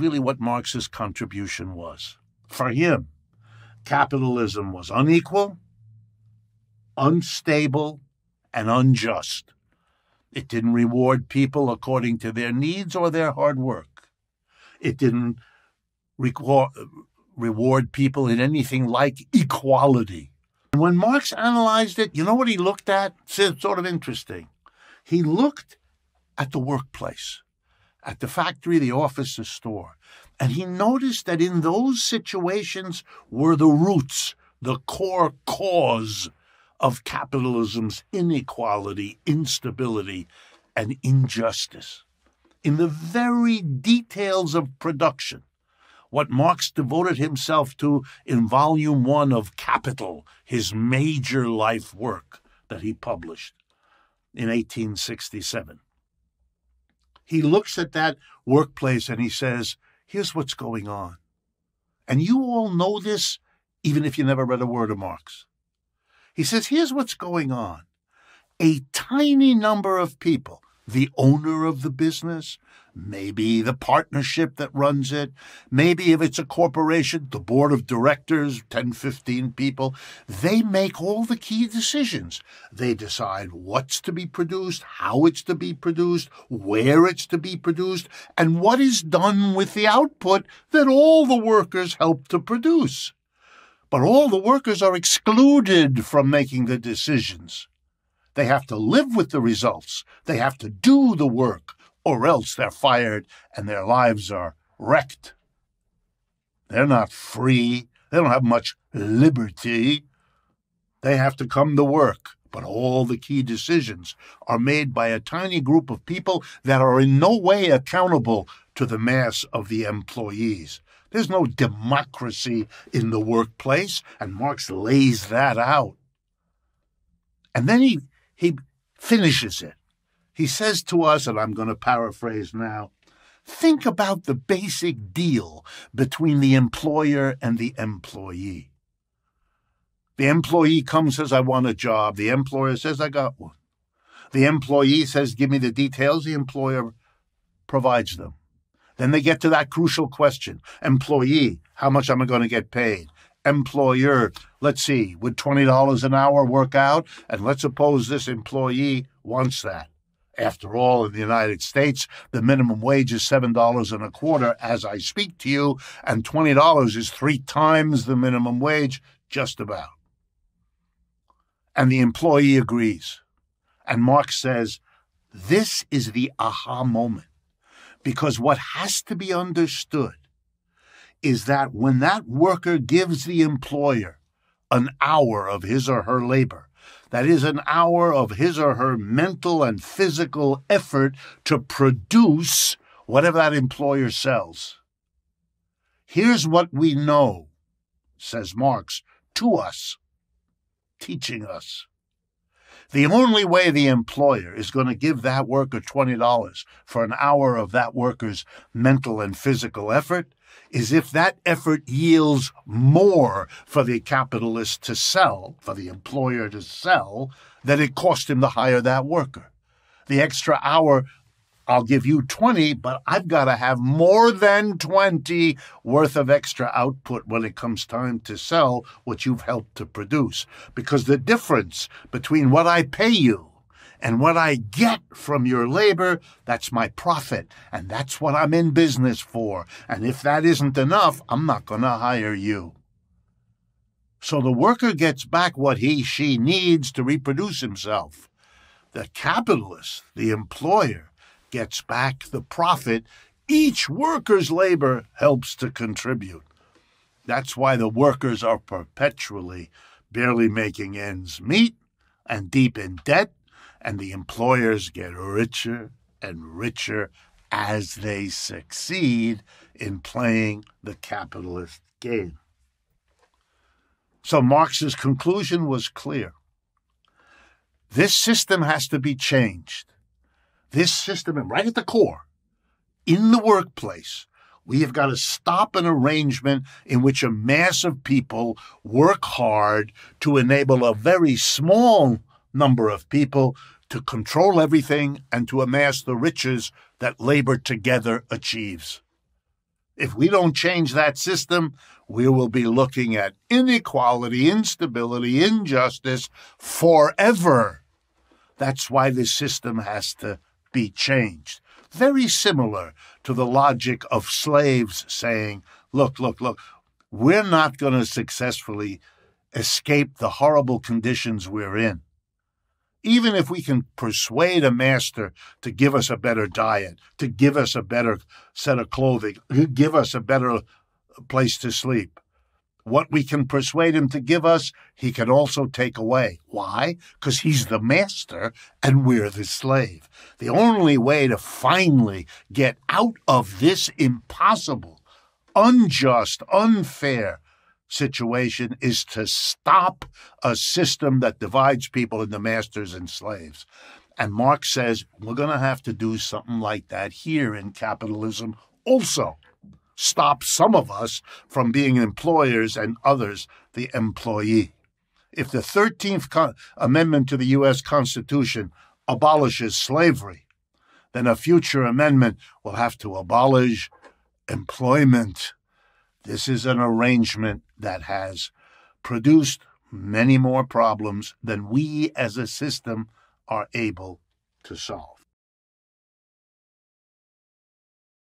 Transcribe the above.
really what Marx's contribution was. For him, capitalism was unequal, unstable, and unjust. It didn't reward people according to their needs or their hard work. It didn't reward people in anything like equality. And when Marx analyzed it, you know what he looked at? It's sort of interesting. He looked at the workplace, at the factory, the office, the store. And he noticed that in those situations were the roots, the core cause of capitalism's inequality, instability, and injustice. In the very details of production, what Marx devoted himself to in Volume 1 of Capital, his major life work that he published in 1867. He looks at that workplace and he says, Here's what's going on. And you all know this, even if you never read a word of Marx. He says, Here's what's going on. A tiny number of people, the owner of the business, maybe the partnership that runs it, maybe if it's a corporation, the board of directors, 10, 15 people, they make all the key decisions. They decide what's to be produced, how it's to be produced, where it's to be produced, and what is done with the output that all the workers help to produce. But all the workers are excluded from making the decisions. They have to live with the results. They have to do the work or else they're fired and their lives are wrecked. They're not free. They don't have much liberty. They have to come to work. But all the key decisions are made by a tiny group of people that are in no way accountable to the mass of the employees. There's no democracy in the workplace, and Marx lays that out. And then he, he finishes it. He says to us, and I'm going to paraphrase now think about the basic deal between the employer and the employee. The employee comes says, I want a job. The employer says, I got one. The employee says, Give me the details. The employer provides them. Then they get to that crucial question Employee, how much am I going to get paid? Employer, let's see, would $20 an hour work out? And let's suppose this employee wants that. After all, in the United States, the minimum wage is $7 and a quarter as I speak to you, and $20 is three times the minimum wage, just about. And the employee agrees. And Marx says, this is the aha moment. Because what has to be understood is that when that worker gives the employer an hour of his or her labor, that is an hour of his or her mental and physical effort to produce whatever that employer sells. Here's what we know, says Marx, to us, teaching us. The only way the employer is going to give that worker $20 for an hour of that worker's mental and physical effort is if that effort yields more for the capitalist to sell, for the employer to sell, than it cost him to hire that worker. The extra hour, I'll give you 20, but I've got to have more than 20 worth of extra output when it comes time to sell what you've helped to produce. Because the difference between what I pay you and what I get from your labor, that's my profit. And that's what I'm in business for. And if that isn't enough, I'm not going to hire you. So the worker gets back what he, she needs to reproduce himself. The capitalist, the employer, gets back the profit each worker's labor helps to contribute. That's why the workers are perpetually barely making ends meet and deep in debt and the employers get richer and richer as they succeed in playing the capitalist game. So Marx's conclusion was clear. This system has to be changed. This system, and right at the core, in the workplace, we have got to stop an arrangement in which a mass of people work hard to enable a very small number of people to control everything and to amass the riches that labor together achieves. If we don't change that system, we will be looking at inequality, instability, injustice forever. That's why the system has to be changed. Very similar to the logic of slaves saying, look, look, look, we're not going to successfully escape the horrible conditions we're in. Even if we can persuade a master to give us a better diet, to give us a better set of clothing, to give us a better place to sleep, what we can persuade him to give us, he can also take away. Why? Because he's the master and we're the slave. The only way to finally get out of this impossible, unjust, unfair situation is to stop a system that divides people into masters and slaves. And Marx says we're going to have to do something like that here in capitalism also. Stop some of us from being employers and others the employee. If the 13th Con- Amendment to the U.S. Constitution abolishes slavery, then a future amendment will have to abolish employment. This is an arrangement that has produced many more problems than we as a system are able to solve.